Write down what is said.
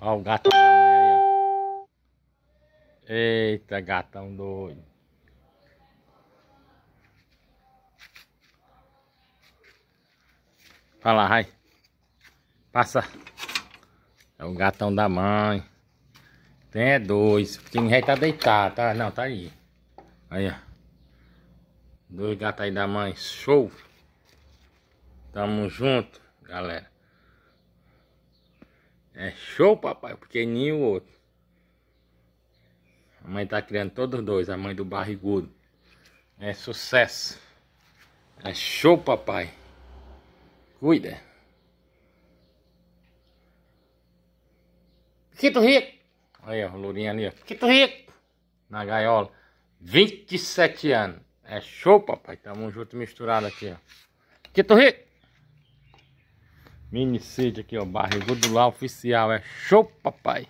Ó o gatão da mãe aí, ó. Eita, gatão doido. Lá, vai. Passa. É o gatão da mãe. Tem é dois. O já tá deitado, tá? Não, tá aí. Aí, ó. Dois gatos aí da mãe. Show. Tamo junto, galera. É show, papai. Pequenininho e o outro. A mãe tá criando todos dois. A mãe do barrigudo. É sucesso. É show, papai. Cuida. Quito Rico. Aí, ó, o lourinho ali, ó. Quito Rico. Na gaiola. 27 anos. É show, papai. Tamo junto misturado aqui, ó. Quito Rico. Minicídio aqui, ó. Barrigudo lá oficial. É show, papai.